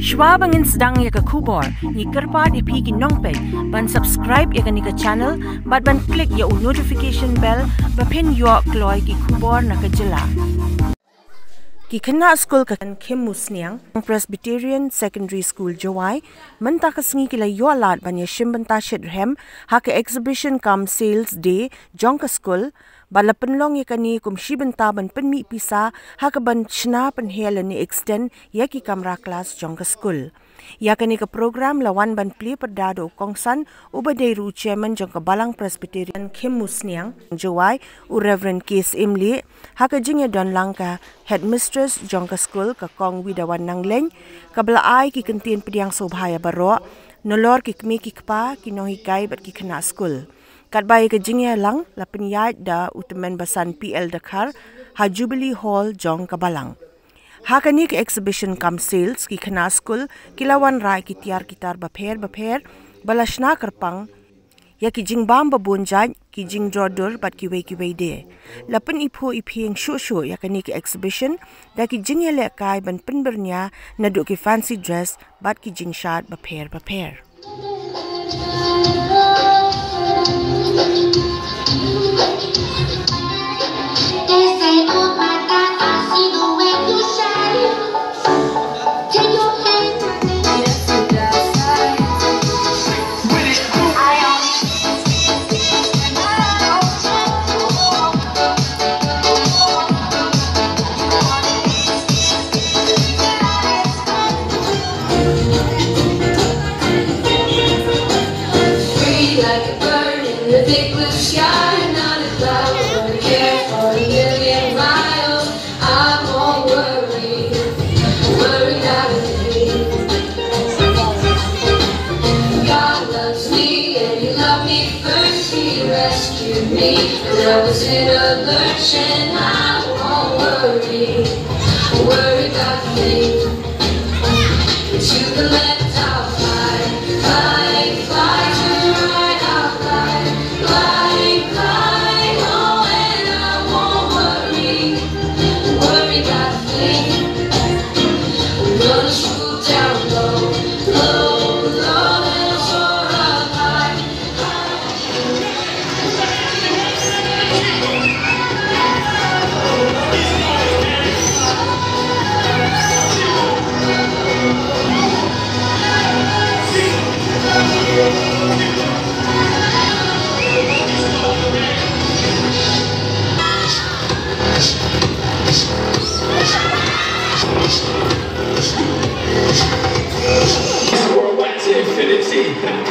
Shwa bangin sedang ya ke kubor, ni kerpat ipi ki nongpe, ban subscribe ya ke ni ke channel, bat ban klik ya u notification bell, ba pin yo kloy ki kubor na ke jela. Ki kena school ka kan Kim Musniang, Presbyterian Secondary School Jawai, menta ka sengi kila yo alat ban ya shimbenta shidrhem, ha ke exhibition kam sales day, jong ka school, bala penlong ya kani kum shi benta ban penmi pisa ha ka ban chna pen hel ni extend ya ki kamera class jong school. Ya kani ka program lawan ban pli perdado kongsan ubadai ru chairman jong ka balang presbyterian kim musniang jowai u reverend kes imli ha ka jingya don langka headmistress jong ka school ka kong widawan nangleng ka bala ai ki kentien pediang sobhaya baro nolor ki kmi ki kpa ki nohi kai bat ki kena school kat bai ke jingya lang la penyat da utmen basan PL Dakar ha Jubilee Hall jong kabalang. Ha kani ke exhibition kam sales ki khana school kilawan rai ki tiar kitar ba pher ba pher balashna karpang ya ki jing bam ba bunjan ki jing jodur bat ki we ki we de lapen ipho iphieng shu shu ya kani ke exhibition da ki jing le kai ban pen bernya na do ki fancy dress bat ki jing shat like a bird. The big blue sky not a cloud. Care for a million miles. I won't worry, worry not a God loves me and He loved me first. He rescued me. When I was in a lurch and I won't worry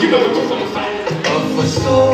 You know what the song.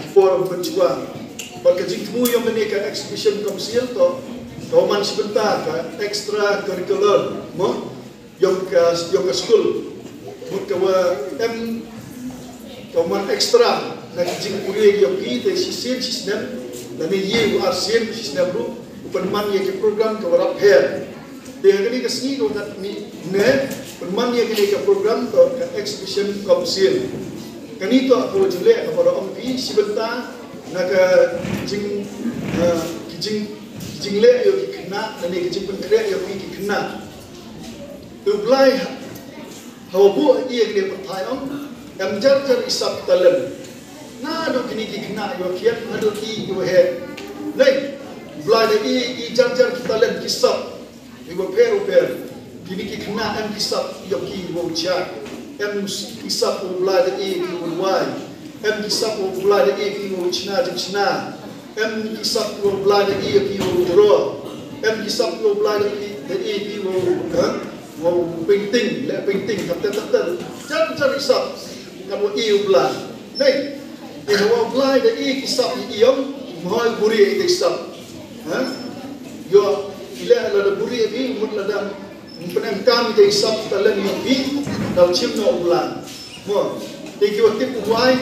ki por benchua par ka jing tmu yo mene ka exhibition komsil to to man sebentar ka extra curricular mo yo ka yo ka school mo ka wa to man extra na ki jing puri yo ki te si sen si sdem na ni ye ar sen si upan man ye ki program ka warap hair dia kini ke sini tu nak ni dia kini ke program tu ke exhibition komsil kini kan itu aku jule kepada om pi si benta nak jing eh, jing jing le yo ki kena dan ni jing pun kena yo ki kena. Tu hawa bu dia ni pertai om dan jar jar isap talen na do kini ki kena yo kiat, na do ki yo he. Nei blai de i i jar jar ki talen ki ibu peru peru, per o kini ki kena am ki sap yo ki wo chak Em ki sapu vlade e ki ou lwaj. Em ki sapu vlade e ki ou chna di chna. Em ki sapu vlade e ki ou ro. Em ki sapu vlade e ki ou ou le painting kap ten tak ten. Jan jan isap kap ou e ou vlade. Nei, e ou ou vlade e ki buri e ki sapu. Ha? Yo, ya, ilah lada buri e ki mut da penem kam de sap ta len ni bi da chim no ulan mo de ki otip uai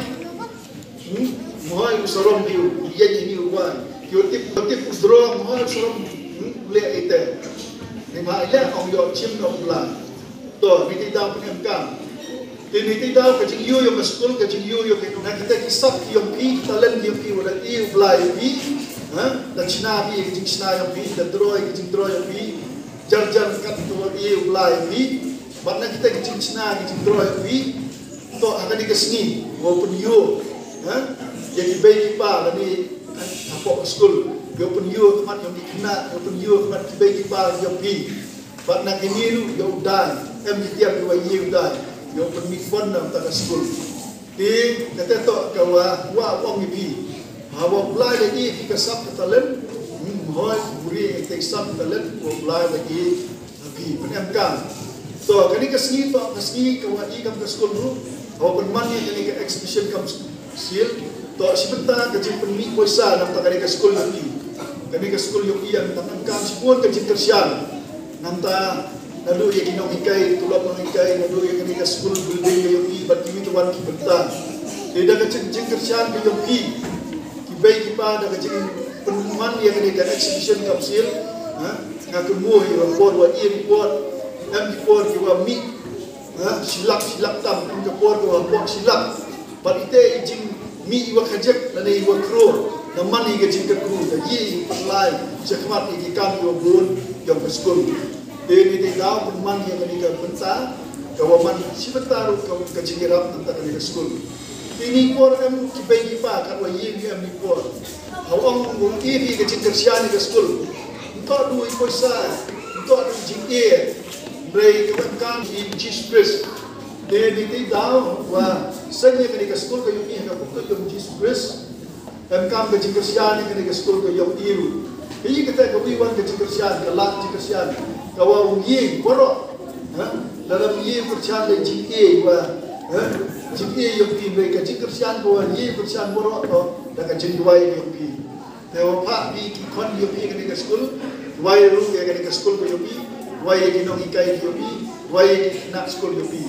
mo ai usarom bi ye ni ni uai ki otip otip usro mo ai usarom le ite ni ma ila ong yo chim no ulan to ni ti da penem kam ti ni ti da ka ching yu yo ka school ka ching yu yo ka na kita ki sap ki yom pi ta len ni pi wala i ublai bi da china bi ki jing china yang bi da droi ki jing droi yang bi jar jar kat to ye ulai yang bi bat na kita ki jing droi yang bi to akan di kesini walaupun yo ha? Ya ki bai ki pa da ni apa school. Walaupun yo teman yang dikena walaupun yo teman ki bai ki pa yang bi bat na ki ni lu yo dai em ki tiap yo ye dai yo pun mi fon na ta school ti kata to ka wa wong bi Hawa belai lagi kita sab mohon buri kita sab ketalen, hawa belai lagi lagi penyamkan. So, kini kesini tu, kesini kawan i kam ke sekolah dulu, hawa penmani kini ke exhibition kam sil, tu sebentar kerja penmi kuasa nak tak kini ke sekolah lagi. Kini ke sekolah yang iya minta kam sepun kerja kerjaan. Nanta lalu yang kini ikai, tulak mengikai, lalu yang kini ke sekolah building yang iya, bat kini tuan kibertan. Dia kerja kerjaan yang iya, baik kita ada kecil penemuan yang ini kan exhibition kapsil, ha, ngaku muh yang report wa i report, m report juga mi, ha, silap silap tam, m report juga report silap, but itu ijing mi iwa kajak dan iwa kru, dan mana iwa jing ke kru, dan ye perlai, sekemat ini kan iwa bun yang berskul, dan ini tahu penemuan yang kan bentar, kawaman si bentar kau kecingirap tentang ini por em kibai kipa kan wa yi em ni por awang ngum iri ke cin tersiani ke skul untuk du iko sa untuk du jing e brei ke kan di Jesus Christ de di ti dau wa sanya ke ke skul ke yumi ke ko ke Jesus Christ em kam ke cin tersiani ke skul ke yom iru ini kita ke wi wan ke cin tersiani ke lak cin tersiani ke wa yi poro ha? Dalam yi percaya jing e wa jing e yung pi mai ka jing kersian ko ye kersian boro to da ka jing duai yung pi te wa pa bi ki kon yung pi ka ni ka school duai ru ya ka ni ka school ko yung pi duai ye ki nong ikai yung pi duai ye ki na school yung pi